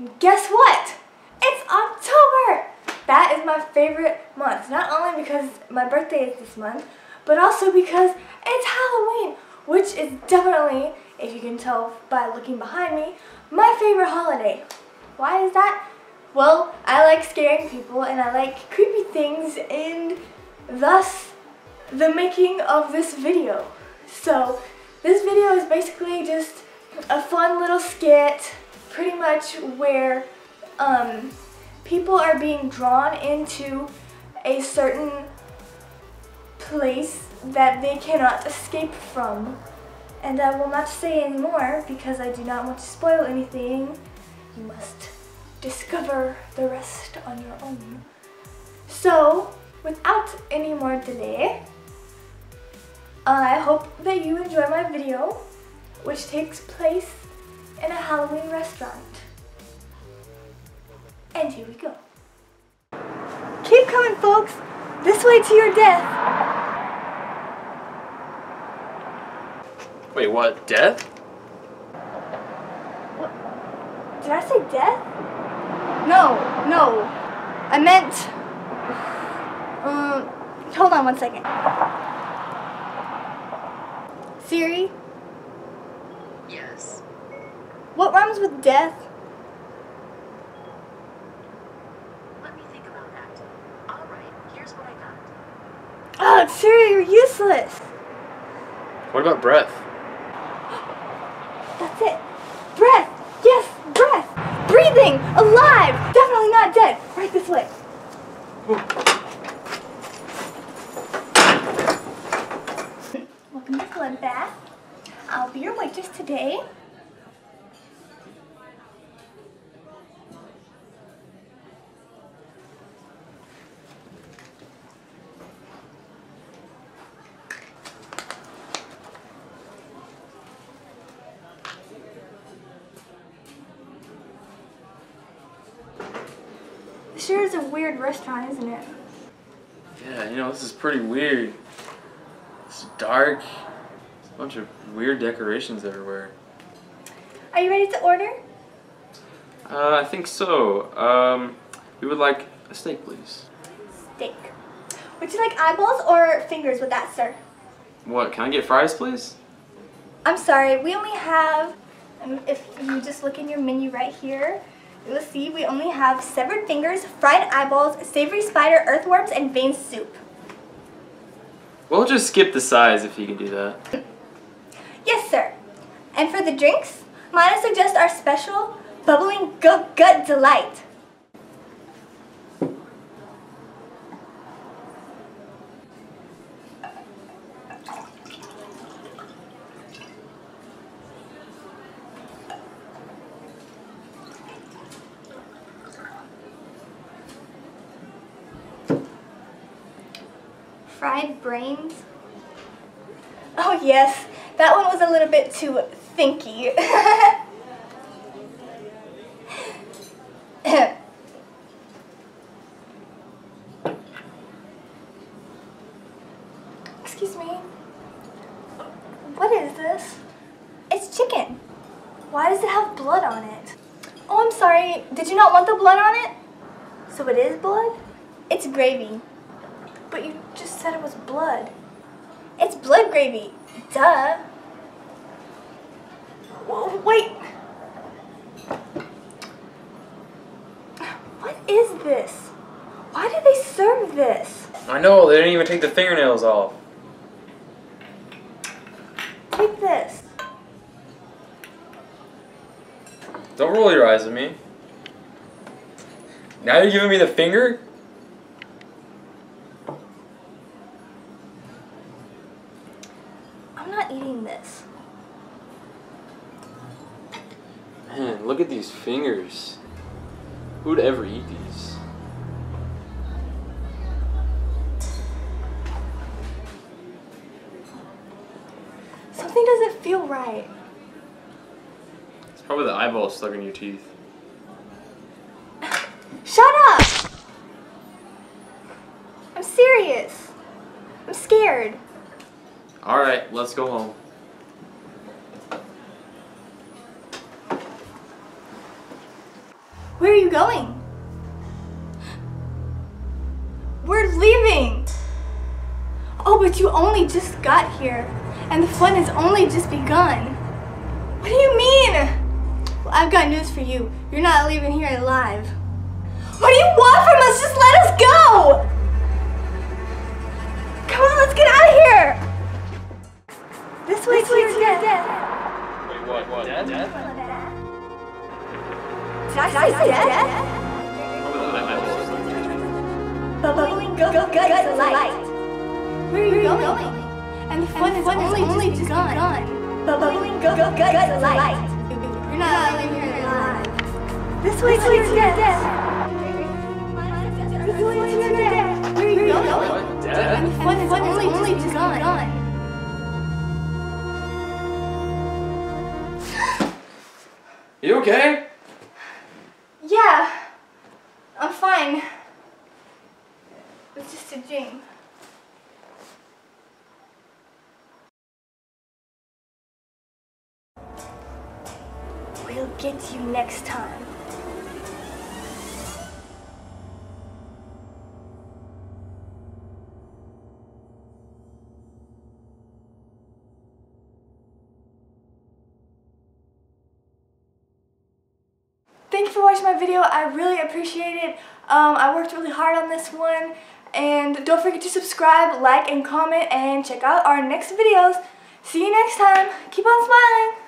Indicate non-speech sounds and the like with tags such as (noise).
And guess what? It's October! That is my favorite month. Not only because my birthday is this month, but also because it's Halloween, which is definitely, if you can tell by looking behind me, my favorite holiday. Why is that? Well, I like scaring people and I like creepy things and thus the making of this video. So this video is basically just a fun little skit pretty much where um, people are being drawn into a certain place that they cannot escape from. And I will not say any more because I do not want to spoil anything. You must discover the rest on your own. So, without any more delay, I hope that you enjoy my video, which takes place in a Halloween restaurant. And here we go. Keep coming, folks. This way to your death. Wait, what? Death? Did I say death? No, no. I meant. Um, hold on one second. Siri, Yes. What rhymes with death? Let me think about that. All right, here's what I got. Oh, Siri, you're useless. What about breath? That's it. Breath. Yes, breath. Breathing. Alive. Definitely not dead. Right this way. Welcome to Bloodbath. I'll be your waitress today. Sure is a weird restaurant, isn't it? Yeah, you know, this is pretty weird. It's dark. There's a bunch of weird decorations everywhere. Are you ready to order? Uh, I think so. Um, we would like a steak, please. Steak. Would you like eyeballs or fingers with that, sir? What, can I get fries, please? I'm sorry, we only have, um, if you just look in your menu right here, you will see we only have severed fingers, fried eyeballs, savory spider, earthworms, and vein soup. We'll just skip the size if you can do that. Yes, sir. And for the drinks, might I suggest our special bubbling gut delight. Fried brains. Oh yes, that one was a little bit too thinky. (laughs) Excuse me. What is this? It's chicken. Why does it have blood on it? Oh, I'm sorry. Did you not want the blood on it? So it is blood? It's gravy. But you just said it was blood. It's blood gravy. Duh. Whoa, wait. What is this? Why did they serve this? I know, they didn't even take the fingernails off. Take this. Don't roll your eyes at me. Now you're giving me the finger? I'm not eating this. Man, look at these fingers. Who'd ever eat these? Something doesn't feel right. It's probably the eyeball stuck in your teeth. (laughs) Shut up! I'm serious. I'm scared. Alright, let's go home. Where are you going? We're leaving! Oh, but you only just got here, and the fun has only just begun. What do you mean? Well, I've got news for you. You're not leaving here alive. What do you want from us? Just let us go! Come on, let's get out of here! This way, to your death. Wait, what? What? Death? Death? Did I say death? Bubbling go go go go light. Where are you going? And the fun is only only just begun. Bubbling go go go go light. You're not leaving here alive. This way to your death. This way to your death. Where are you going? Death? And the fun is only only just begun. You okay? Yeah, I'm fine. It's just a dream. We'll get you next time. My video. I really appreciate it. Um, I worked really hard on this one. And don't forget to subscribe, like, and comment, and check out our next videos. See you next time. Keep on smiling.